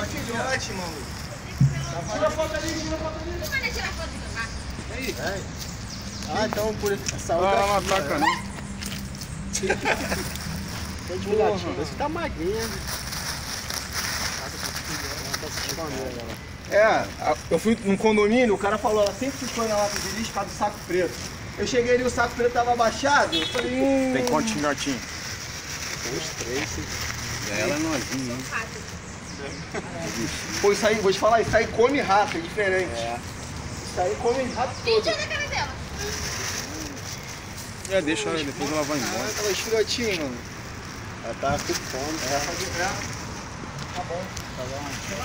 Tá. Tira a foto ali, tira a foto ali. Não vai tirar foto do. Aí. Ah, então por isso. Saúde Ah, aqui, ela ataca né? Tem de filhotinho. Esse tá magrinho. É, eu fui num condomínio, o cara falou, ela sempre ficou na lata de lixo causa do saco preto. Eu cheguei ali, o saco preto tava abaixado, eu falei, hum... Tem quantos filhotinhos? Uns três, sim. Ela é novinha, hein? Pô, isso aí, vou te falar, isso aí come rato, é diferente. Isso aí come rato todo. Tira a cara dela. É, deixa ela, depois ela vai embora. Ah, aquelas filhotinhas, mano. Ela tá com fome. É, tá bom. Tá bom.